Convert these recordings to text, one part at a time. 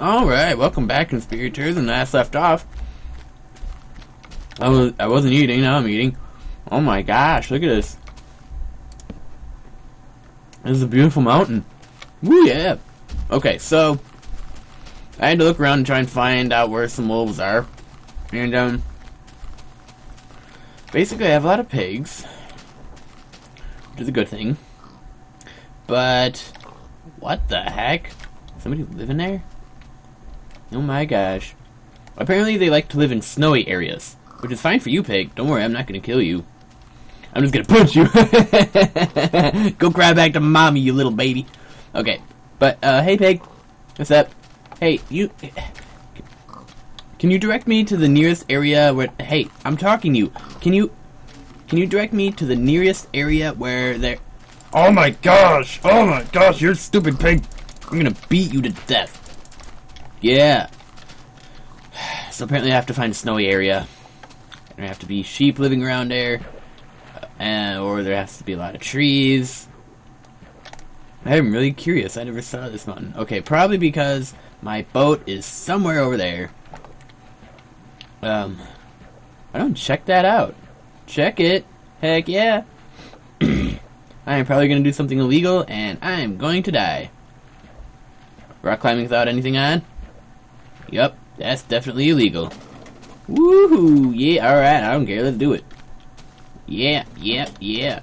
Alright, welcome back, conspirators, and last left off. I, was, I wasn't eating, now I'm eating. Oh my gosh, look at this. This is a beautiful mountain. Woo, yeah. Okay, so, I had to look around and try and find out where some wolves are. And, um, basically I have a lot of pigs, which is a good thing. But, what the heck? Somebody living there? Oh my gosh. Apparently they like to live in snowy areas, which is fine for you, pig. Don't worry, I'm not gonna kill you. I'm just gonna punch you. Go cry back to mommy, you little baby. Okay, but, uh, hey pig. What's up? Hey, you... Can you direct me to the nearest area where... Hey, I'm talking to you. Can you... Can you direct me to the nearest area where there... Oh my gosh! Oh my gosh, you're stupid pig! I'm gonna beat you to death. Yeah. So apparently I have to find a snowy area. There have to be sheep living around there. And, or there has to be a lot of trees. I'm really curious. I never saw this mountain. Okay, probably because my boat is somewhere over there. Um, I don't check that out. Check it. Heck yeah. I am probably going to do something illegal, and I am going to die. Rock climbing without anything on? Yup, that's definitely illegal. Woohoo! Yeah, alright, I don't care, let's do it. Yeah, yeah, yeah.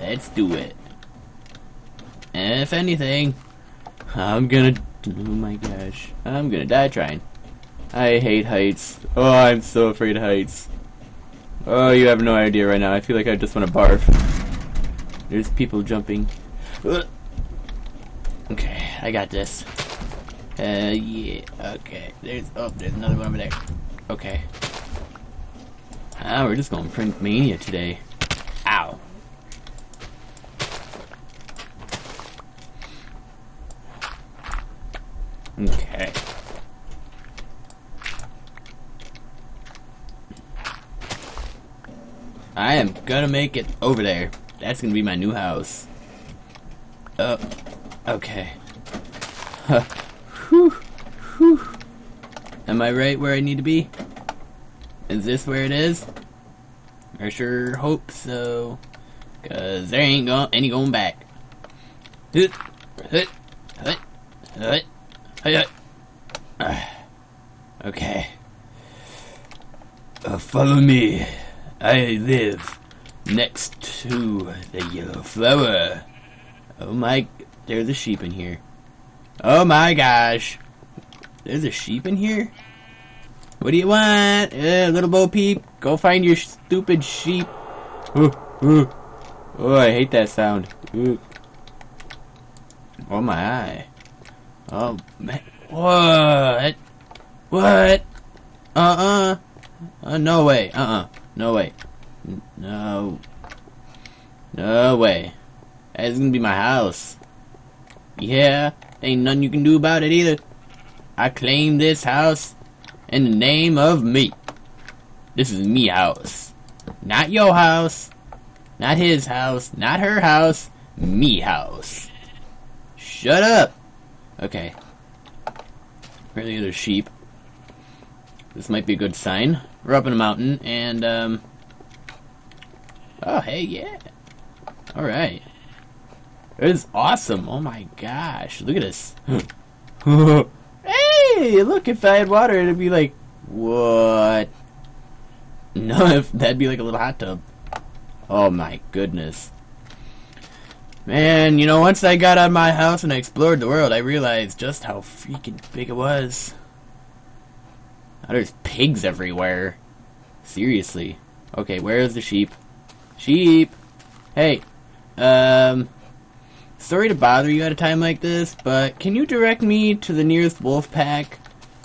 Let's do it. And if anything, I'm gonna... Oh my gosh. I'm gonna die trying. I hate heights. Oh, I'm so afraid of heights. Oh, you have no idea right now. I feel like I just want to barf. There's people jumping. Okay, I got this. Uh, yeah, okay. There's, oh, there's another one over there. Okay. Ah, we're just going Prank Mania today. Ow. Okay. I am gonna make it over there. That's gonna be my new house. Oh, okay. Huh. Am I right where I need to be? Is this where it is? I sure hope so. Cause there ain't go any going back. Okay. Uh, follow me. I live next to the yellow flower. Oh my, there's a sheep in here. Oh my gosh. There's a sheep in here? What do you want? Uh, little Bo Peep, go find your stupid sheep. Oh, oh, oh I hate that sound. Ooh. Oh my eye. Oh man. What? What? Uh-uh. Uh, no way. Uh-uh. No way. No. No way. That's gonna be my house. Yeah. Ain't nothing you can do about it either. I claim this house in the name of me. This is me house. Not your house. Not his house. Not her house. Me house. Shut up. Okay. Apparently there's sheep. This might be a good sign. We're up in a mountain, and, um... Oh, hey, yeah. Alright. It is awesome. Oh my gosh. Look at this. hey, look, if I had water, it'd be like, what? No, if that'd be like a little hot tub. Oh my goodness. Man, you know, once I got out of my house and I explored the world, I realized just how freaking big it was. Now there's pigs everywhere. Seriously. Okay, where's the sheep? Sheep! Hey, um, sorry to bother you at a time like this, but can you direct me to the nearest wolf pack?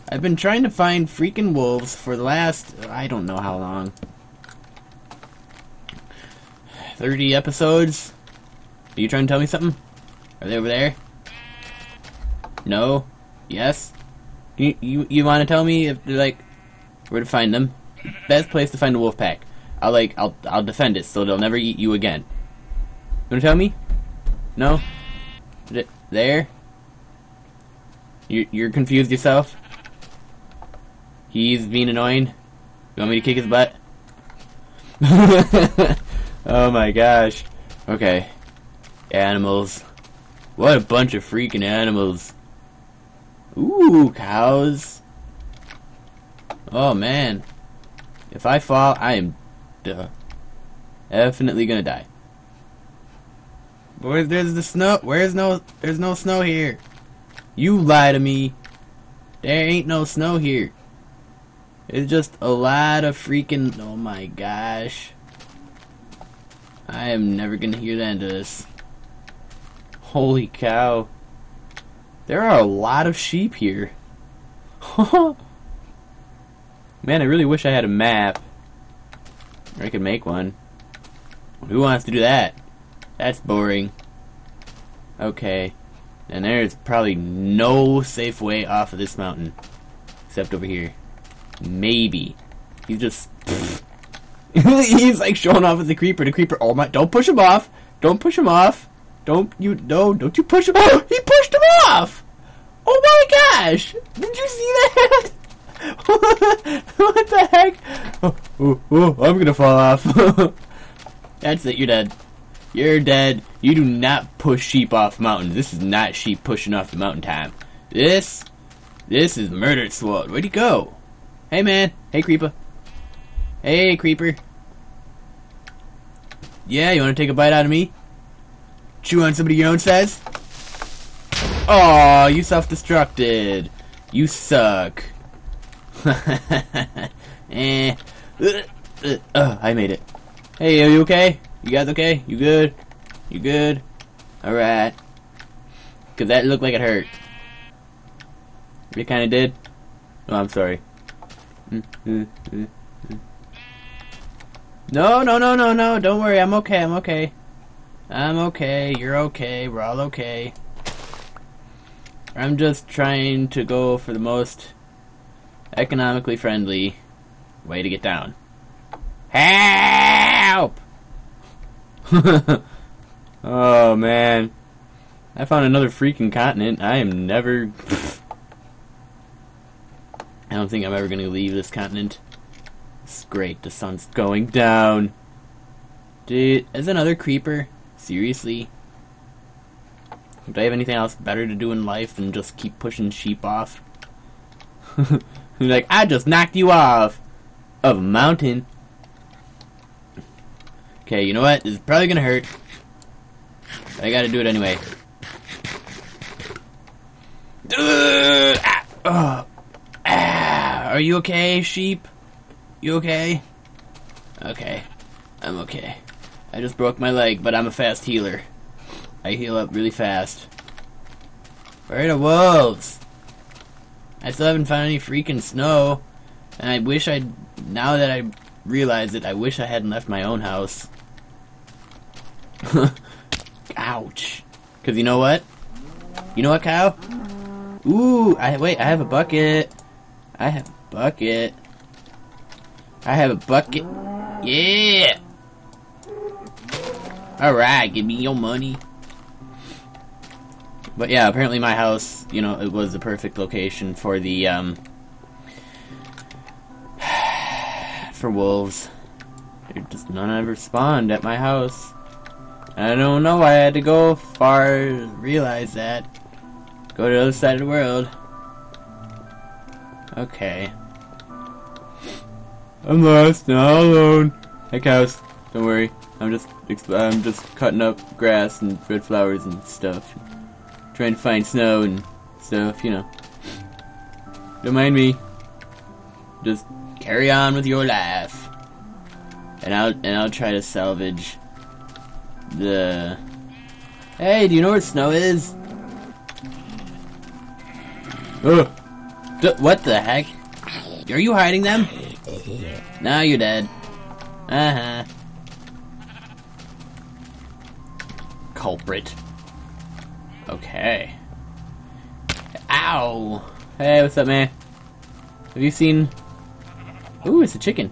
I've been trying to find freaking wolves for the last, I don't know how long. 30 episodes? Are you trying to tell me something? Are they over there? No? Yes? You, you, you want to tell me if they're like, where to find them? Best place to find a wolf pack. I'll like, I'll, I'll defend it so they'll never eat you again. You wanna tell me? No? There? You, you're confused yourself? He's being annoying? You want me to kick his butt? oh my gosh. Okay. Animals. What a bunch of freaking animals. Ooh, cows. Oh man. If I fall, I am duh, definitely gonna die. Where there's the snow? Where's no? There's no snow here. You lie to me. There ain't no snow here. It's just a lot of freaking. Oh my gosh. I am never gonna hear the end of this. Holy cow. There are a lot of sheep here. Man, I really wish I had a map. I could make one. Who wants to do that? That's boring. Okay. And there's probably no safe way off of this mountain. Except over here. Maybe. He's just... He's like showing off as a creeper. The creeper, oh my, don't push him off. Don't push him off. Don't you, no, don't you push him off. He pushed him off. Oh my gosh. Did you see that? what the heck? Oh, oh, oh, I'm gonna fall off. That's it, you're dead. You're dead. You do not push sheep off mountains. This is not sheep pushing off the mountain time. This, this is murdered sword. Where'd he go? Hey man. Hey creeper. Hey creeper. Yeah, you wanna take a bite out of me? Chew on somebody your own says? Oh, you self-destructed. You suck. eh. Uh, uh, uh, I made it. Hey, are you okay? You guys okay? You good? You good? Alright. Cause that looked like it hurt. It kinda did? Oh, I'm sorry. No, no, no, no, no. Don't worry. I'm okay. I'm okay. I'm okay. You're okay. We're all okay. I'm just trying to go for the most economically friendly way to get down. Help! oh man. I found another freaking continent. I am never. I don't think I'm ever to leave this continent. It's great. The sun's going down. Dude, as another creeper? Seriously? Do I have anything else better to do in life than just keep pushing sheep off? like, I just knocked you off of a mountain. Okay, you know what? This is probably gonna hurt. But I gotta do it anyway. ah, oh, ah, are you okay, sheep? You okay? Okay. I'm okay. I just broke my leg, but I'm a fast healer. I heal up really fast. Where are the wolves? I still haven't found any freaking snow. And I wish I'd... Now that I realize it, I wish I hadn't left my own house. Ouch. Because you know what? You know what, cow? Ooh, I wait, I have a bucket. I have a bucket. I have a bucket. Yeah! Alright, give me your money. But yeah, apparently my house, you know, it was the perfect location for the, um, for wolves. There just none ever spawned at my house. I don't know why I had to go far realize that. Go to the other side of the world. Okay. I'm lost, now alone. Hey cows, don't worry. I'm just I'm just cutting up grass and red flowers and stuff trying to find snow and stuff, you know. Don't mind me. Just carry on with your life. And I'll and I'll try to salvage the Hey, do you know where snow is? Oh. what the heck? Are you hiding them? Now you're dead. Uh-huh. Culprit. Okay. Ow! Hey, what's up, man? Have you seen... Ooh, it's a chicken.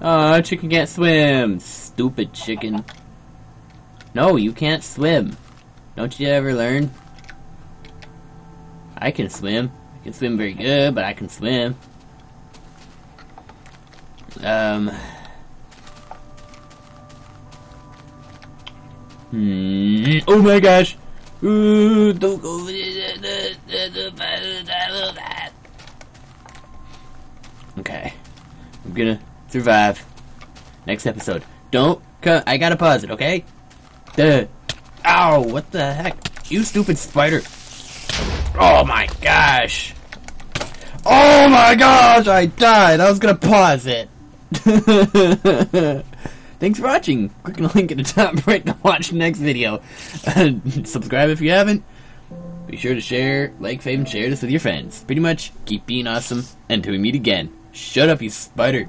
Oh, chicken can't swim. Stupid chicken. No, you can't swim. Don't you ever learn? I can swim. I can swim very good, but I can swim. Um. Hmm. Oh my gosh! Ooh, don't go. Okay. I'm gonna survive. Next episode. Don't. I gotta pause it, okay? Duh. Ow! What the heck? You stupid spider! Oh my gosh! Oh my gosh! I died! I was gonna pause it! Thanks for watching! Click the link in the top right to watch the next video. subscribe if you haven't. Be sure to share, like, fave, and share this with your friends. Pretty much, keep being awesome, until we meet again. Shut up, you spider!